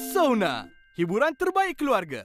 Sona, hiburan terbaik keluarga.